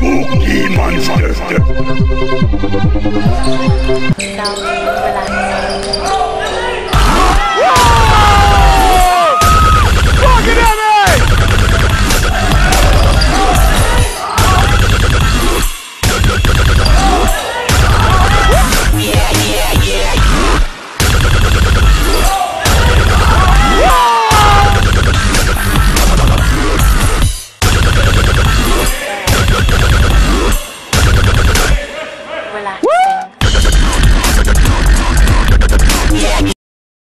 Cookie